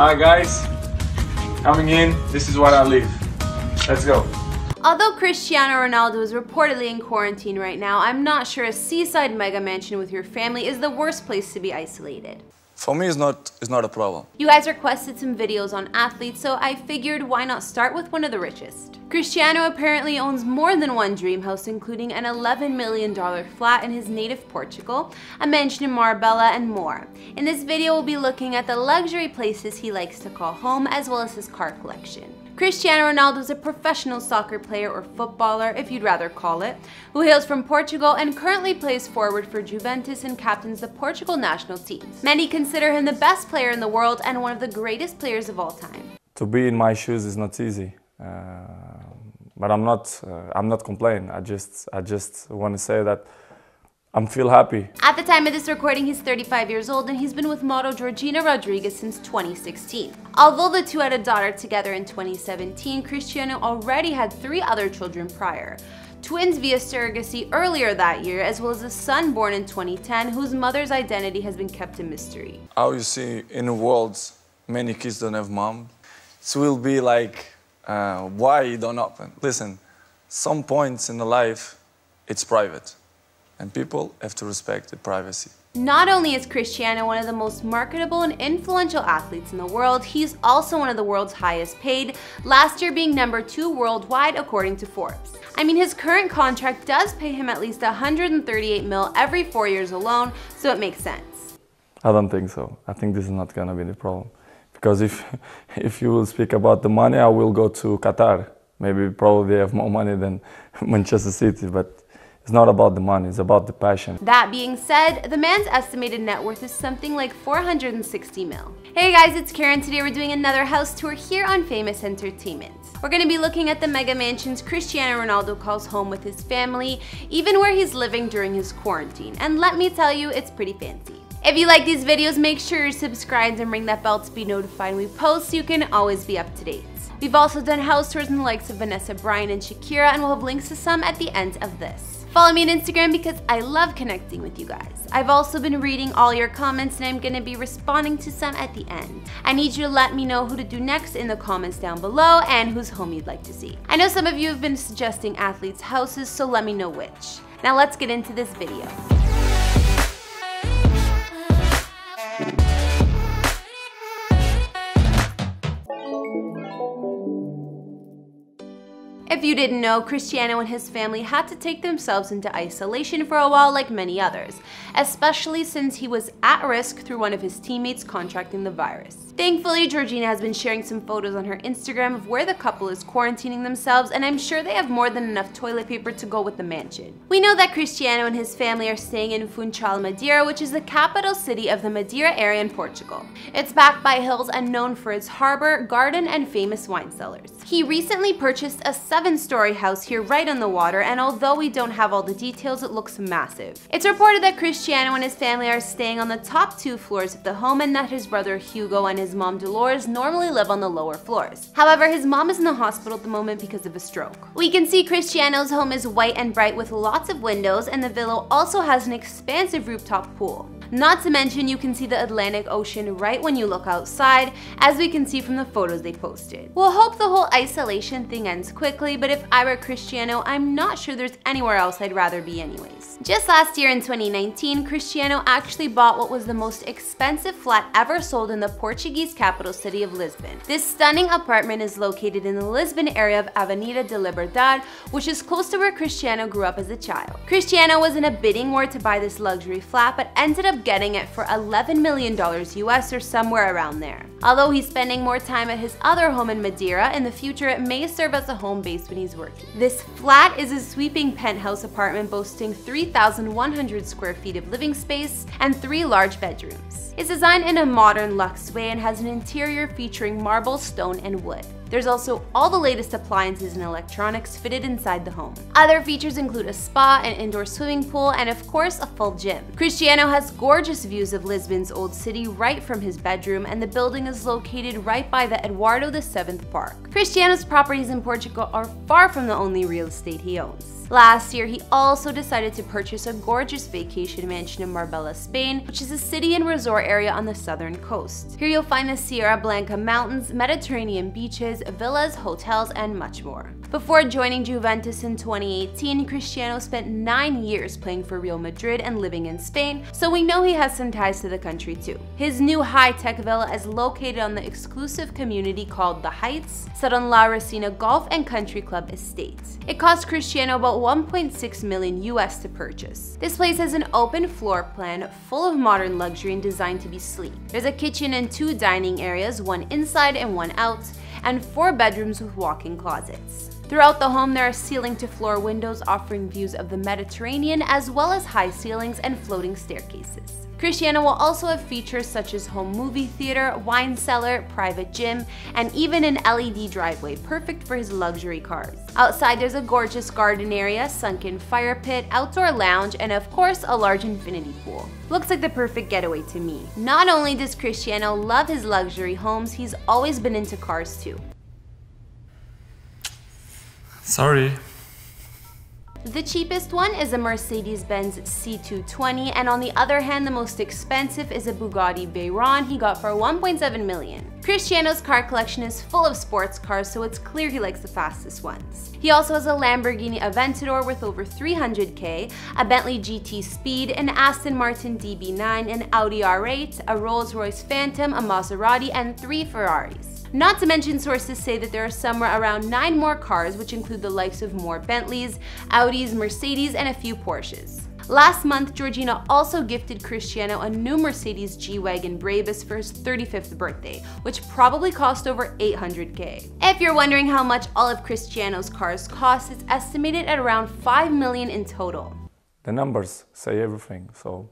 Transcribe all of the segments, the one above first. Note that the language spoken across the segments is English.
Alright guys, coming in, this is what I live. Let's go. Although Cristiano Ronaldo is reportedly in quarantine right now, I'm not sure a seaside mega mansion with your family is the worst place to be isolated. For me, it's not, it's not a problem. You guys requested some videos on athletes, so I figured why not start with one of the richest. Cristiano apparently owns more than one dream house, including an $11 million flat in his native Portugal, a mansion in Marbella, and more. In this video, we'll be looking at the luxury places he likes to call home, as well as his car collection. Cristiano Ronaldo is a professional soccer player or footballer, if you'd rather call it, who hails from Portugal and currently plays forward for Juventus and captains the Portugal national team. Many consider him the best player in the world and one of the greatest players of all time. To be in my shoes is not easy, uh, but I'm not. Uh, I'm not complaining. I just, I just want to say that I'm feel happy. At the time of this recording, he's 35 years old and he's been with model Georgina Rodriguez since 2016. Although the two had a daughter together in 2017, Cristiano already had three other children prior. Twins via surrogacy earlier that year, as well as a son born in 2010 whose mother's identity has been kept a mystery. How you see in the world, many kids don't have mom. It will be like, uh, why it don't open? Listen, some points in the life, it's private and people have to respect the privacy. Not only is Cristiano one of the most marketable and influential athletes in the world, he's also one of the world's highest paid, last year being number two worldwide according to Forbes. I mean, his current contract does pay him at least 138 mil every four years alone, so it makes sense. I don't think so. I think this is not gonna be the problem. Because if, if you will speak about the money, I will go to Qatar. Maybe probably they have more money than Manchester City, but it's not about the money, it's about the passion. That being said, the man's estimated net worth is something like 460 mil. Hey guys, it's Kara. Today we're doing another house tour here on Famous Entertainment. We're going to be looking at the mega mansions Cristiano Ronaldo calls home with his family, even where he's living during his quarantine. And let me tell you, it's pretty fancy. If you like these videos, make sure you're subscribed and ring that bell to be notified when we post so you can always be up to date. We've also done house tours in the likes of Vanessa Bryant and Shakira, and we'll have links to some at the end of this. Follow me on Instagram because I love connecting with you guys. I've also been reading all your comments and I'm gonna be responding to some at the end. I need you to let me know who to do next in the comments down below and whose home you'd like to see. I know some of you have been suggesting athletes' houses, so let me know which. Now let's get into this video. If you didn't know, Cristiano and his family had to take themselves into isolation for a while like many others, especially since he was at risk through one of his teammates contracting the virus. Thankfully, Georgina has been sharing some photos on her Instagram of where the couple is quarantining themselves, and I'm sure they have more than enough toilet paper to go with the mansion. We know that Cristiano and his family are staying in Funchal, Madeira, which is the capital city of the Madeira area in Portugal. It's backed by hills and known for its harbor, garden, and famous wine cellars. He recently purchased a seven-story house here right on the water, and although we don't have all the details, it looks massive. It's reported that Cristiano and his family are staying on the top two floors of the home and that his brother Hugo and his mom Dolores normally live on the lower floors. However, his mom is in the hospital at the moment because of a stroke. We can see Cristiano's home is white and bright with lots of windows and the villa also has an expansive rooftop pool. Not to mention you can see the Atlantic Ocean right when you look outside, as we can see from the photos they posted. We'll hope the whole isolation thing ends quickly, but if I were Cristiano, I'm not sure there's anywhere else I'd rather be anyways. Just last year in 2019, Cristiano actually bought what was the most expensive flat ever sold in the Portuguese capital city of Lisbon. This stunning apartment is located in the Lisbon area of Avenida de Liberdade, which is close to where Cristiano grew up as a child. Cristiano was in a bidding war to buy this luxury flat, but ended up getting it for $11 million US or somewhere around there. Although he's spending more time at his other home in Madeira, in the future it may serve as a home base when he's working. This flat is a sweeping penthouse apartment boasting 3,100 square feet of living space and three large bedrooms. It's designed in a modern luxe way and has an interior featuring marble, stone, and wood. There's also all the latest appliances and electronics fitted inside the home. Other features include a spa, an indoor swimming pool, and of course a full gym. Cristiano has gorgeous views of Lisbon's old city right from his bedroom, and the building is located right by the Eduardo VII Park. Cristiano's properties in Portugal are far from the only real estate he owns. Last year, he also decided to purchase a gorgeous vacation mansion in Marbella, Spain, which is a city and resort area on the southern coast. Here you'll find the Sierra Blanca Mountains, Mediterranean beaches, villas, hotels, and much more. Before joining Juventus in 2018, Cristiano spent nine years playing for Real Madrid and living in Spain, so we know he has some ties to the country too. His new high-tech villa is located on the exclusive community called The Heights, set on La Resina Golf and Country Club Estate. It cost Cristiano about 1.6 million US to purchase. This place has an open floor plan full of modern luxury and designed to be sleek. There's a kitchen and two dining areas, one inside and one out, and four bedrooms with walk-in closets. Throughout the home, there are ceiling to floor windows offering views of the Mediterranean as well as high ceilings and floating staircases. Cristiano will also have features such as home movie theater, wine cellar, private gym, and even an LED driveway, perfect for his luxury cars. Outside there's a gorgeous garden area, sunken fire pit, outdoor lounge, and of course a large infinity pool. Looks like the perfect getaway to me. Not only does Cristiano love his luxury homes, he's always been into cars too. Sorry. The cheapest one is a Mercedes-Benz C220 and on the other hand the most expensive is a Bugatti Veyron he got for 1.7 million. Cristiano's car collection is full of sports cars so it's clear he likes the fastest ones. He also has a Lamborghini Aventador worth over 300k, a Bentley GT Speed, an Aston Martin DB9, an Audi R8, a Rolls-Royce Phantom, a Maserati, and three Ferraris. Not to mention sources say that there are somewhere around 9 more cars which include the likes of more Bentleys, Audis, Mercedes, and a few Porsches. Last month, Georgina also gifted Cristiano a new Mercedes G-Wagon Brabus for his 35th birthday, which probably cost over 800k. If you're wondering how much all of Cristiano's cars cost, it's estimated at around 5 million in total. The numbers say everything, so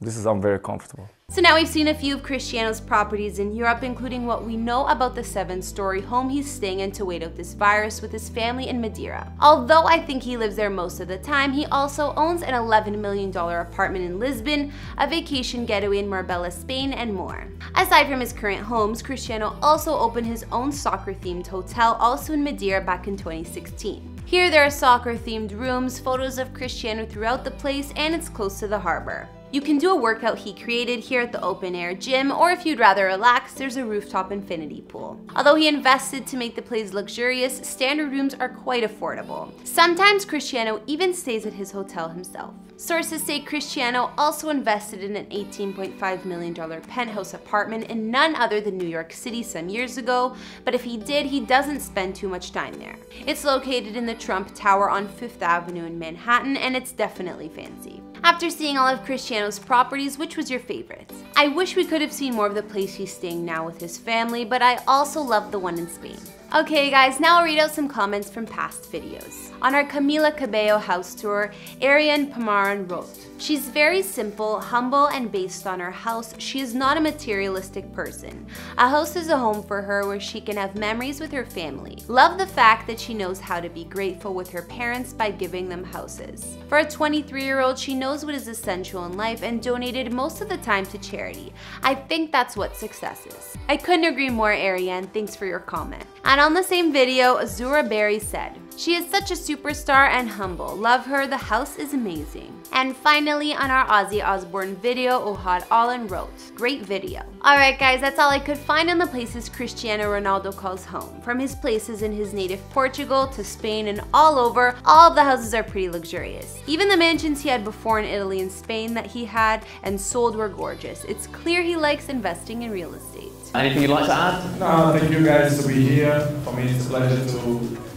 this is I'm very comfortable. So now we've seen a few of Cristiano's properties in Europe, including what we know about the seven-story home he's staying in to wait out this virus with his family in Madeira. Although I think he lives there most of the time, he also owns an $11 million apartment in Lisbon, a vacation getaway in Marbella, Spain, and more. Aside from his current homes, Cristiano also opened his own soccer-themed hotel also in Madeira back in 2016. Here there are soccer-themed rooms, photos of Cristiano throughout the place, and it's close to the harbor. You can do a workout he created here at the open air gym, or if you'd rather relax, there's a rooftop infinity pool. Although he invested to make the place luxurious, standard rooms are quite affordable. Sometimes Cristiano even stays at his hotel himself. Sources say Cristiano also invested in an $18.5 million penthouse apartment in none other than New York City some years ago, but if he did, he doesn't spend too much time there. It's located in the Trump Tower on Fifth Avenue in Manhattan, and it's definitely fancy. After seeing all of Cristiano's properties, which was your favorite? I wish we could have seen more of the place he's staying now with his family, but I also love the one in Spain. Okay guys, now I'll read out some comments from past videos. On our Camila Cabello house tour, Arian Pamaran wrote, She's very simple, humble, and based on her house, she is not a materialistic person. A house is a home for her where she can have memories with her family. Love the fact that she knows how to be grateful with her parents by giving them houses. For a 23-year-old, she knows what is essential in life and donated most of the time to charity. I think that's what success is. I couldn't agree more, Ariane. Thanks for your comment. And on the same video, Azura Berry said, she is such a superstar and humble. Love her, the house is amazing. And finally, on our Ozzy Osbourne video, Ohad Allen wrote, great video. Alright guys, that's all I could find on the places Cristiano Ronaldo calls home. From his places in his native Portugal to Spain and all over, all of the houses are pretty luxurious. Even the mansions he had before in Italy and Spain that he had and sold were gorgeous. It's clear he likes investing in real estate. Anything you'd like to add? No, thank you guys to be here. For me, it's a pleasure to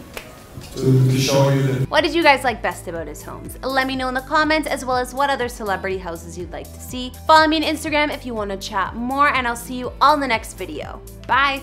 to, to show you that. What did you guys like best about his homes? Let me know in the comments as well as what other celebrity houses you'd like to see. Follow me on Instagram if you want to chat more and I'll see you all in the next video. Bye!